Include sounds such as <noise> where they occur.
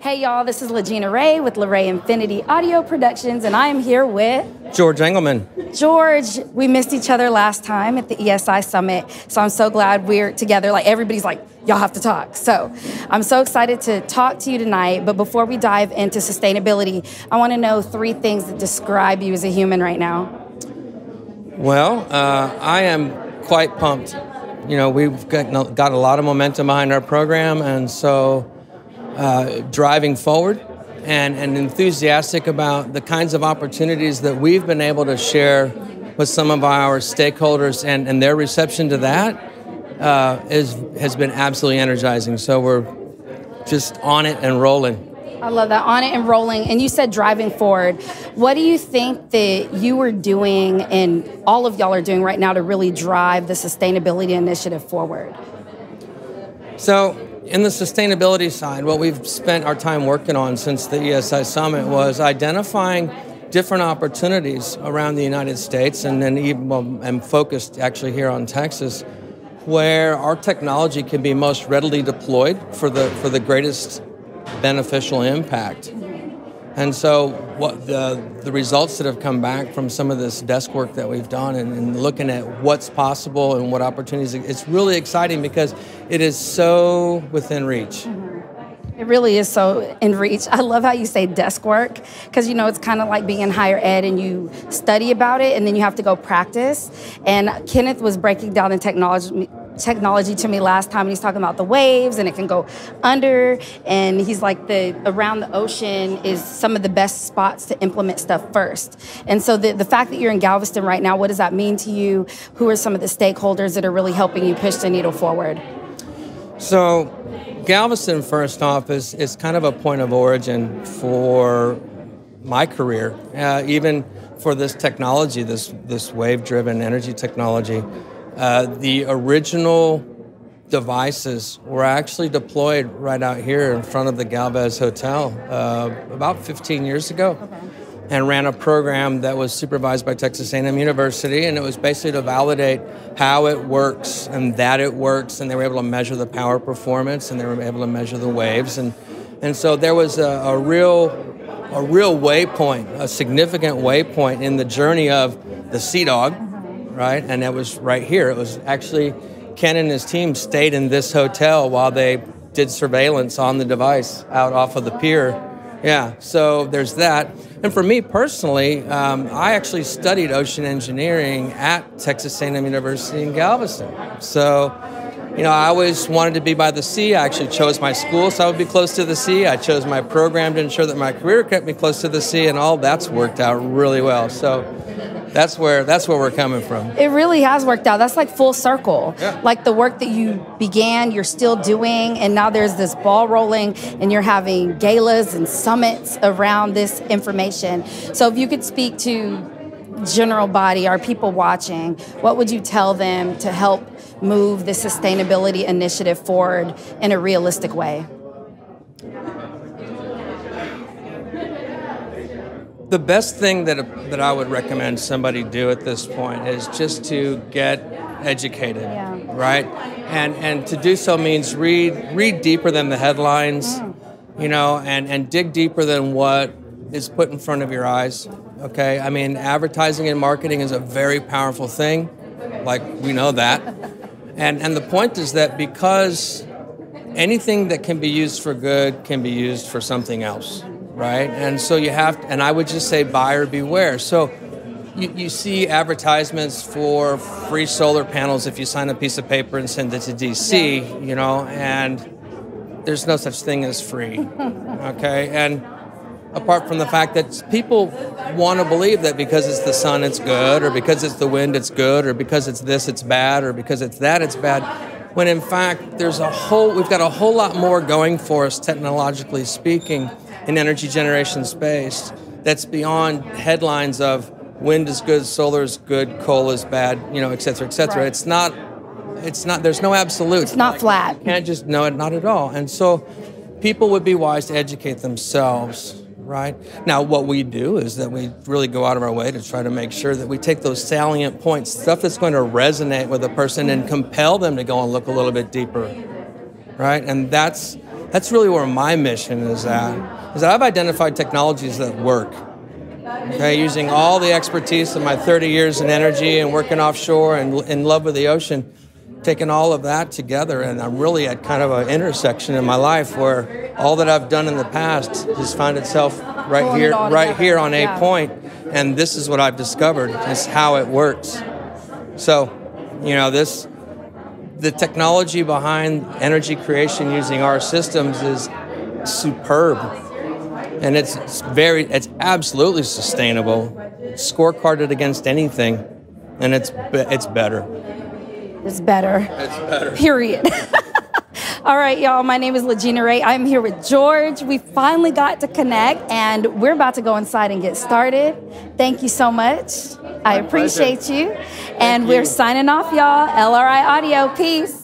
Hey y'all, this is LaGina Rae with LaRae Infinity Audio Productions, and I am here with George Engelmann. George. We missed each other last time at the ESI Summit, so I'm so glad we're together. Like everybody's like, y'all have to talk. So I'm so excited to talk to you tonight. But before we dive into sustainability, I want to know three things that describe you as a human right now. Well, uh, I am quite pumped. You know, we've got, got a lot of momentum behind our program, and so uh, driving forward and, and enthusiastic about the kinds of opportunities that we've been able to share with some of our stakeholders and, and their reception to that uh, is, has been absolutely energizing. So we're just on it and rolling. I love that. On it and rolling. And you said driving forward. What do you think that you are doing and all of y'all are doing right now to really drive the sustainability initiative forward? So, in the sustainability side, what we've spent our time working on since the ESI summit was identifying different opportunities around the United States, and then even well, I'm focused actually here on Texas, where our technology can be most readily deployed for the for the greatest beneficial impact. And so, what the the results that have come back from some of this desk work that we've done, and, and, looking at what's possible and what opportunities, it's really exciting because it is so within reach. Mm-hmm. It really is so in reach. I love how you say desk work because you know it's kind of like being in higher ed and you study about it and then you have to go practice. And Kenneth was breaking down the technology technology to me last time and he's talking about the waves and it can go under and he's like the around the ocean is some of the best spots to implement stuff first. And so the, the fact that you're in galveston right now what does that mean to you? Who are some of the stakeholders that are really helping you push the needle forward? So galveston first off is, is kind of a point of origin for my career uh, even for this technology this this wave driven energy technology uh, the original devices were actually deployed right out here in front of the Galvez Hotel uh, about 15 years ago. Okay. And ran a program that was supervised by Texas A&M University, and it was basically to validate how it works and that it works. And they were able to measure the power performance, and they were able to measure the waves. And and so there was a, a real a real waypoint, a significant waypoint in the journey of the Sea Dog right? And it was right here. It was actually Ken and his team stayed in this hotel while they did surveillance on the device out off of the pier. Yeah, so there's that. And for me personally, um, I actually studied ocean engineering at Texas A&M University in Galveston. So, you know, I always wanted to be by the sea. I actually chose my school so I would be close to the sea. I chose my program to ensure that my career kept me close to the sea, and all that's worked out really well. So, that's where that's where we're coming from. It really has worked out. That's like full circle. Yeah. Like the work that you began, you're still doing, and now there's this ball rolling, and you're having galas and summits around this information. So if you could speak to general body, our people watching, what would you tell them to help move the sustainability initiative forward in a realistic way? The best thing that, that I would recommend somebody do at this point is just to get educated, yeah. right? And and to do so means read read deeper than the headlines, mm. you know, and and dig deeper than what is put in front of your eyes. Okay, I mean, advertising and marketing is a very powerful thing, like we know that, <laughs> and and the point is that because anything that can be used for good can be used for something else right? And so you have, to, and I would just say buyer beware. So you, you see advertisements for free solar panels if you sign a piece of paper and send it to DC, yeah. you know, and there's no such thing as free, <laughs> okay? And apart from the fact that people want to believe that because it's the sun it's good or because it's the wind it's good or because it's this it's bad or because it's that it's bad when in fact there's a whole we've got a whole lot more going for us technologically speaking in energy generation space that's beyond headlines of wind is good, solar is good, coal is bad, you know, et cetera, et cetera. Right. It's not, it's not, there's no absolute. It's not flat. You can't just, no, it not at all. And so people would be wise to educate themselves, right? Now, what we do is that we really go out of our way to try to make sure that we take those salient points, stuff that's going to resonate with a person and compel them to go and look a little bit deeper, right? And that's, that's really where my mission is at. Is that I've identified technologies that work. Okay, using all the expertise of my 30 years in energy and working offshore and in love with the ocean, taking all of that together, and I'm really at kind of an intersection in my life where all that I've done in the past has found itself right here, right here on a point, and this is what I've discovered is how it works. So, you know, this the technology behind energy creation using our systems is superb and it's, it's very it's absolutely sustainable scorecarded against anything and it's be- it's better It's better. it's better Period. <laughs> All right, y'all. My name is LaGina Rae. I'm here with George. We finally got to connect, and we're about to go inside and get started. Thank you so much. I appreciate you. And we're signing off, y'all. LRI Audio. Peace.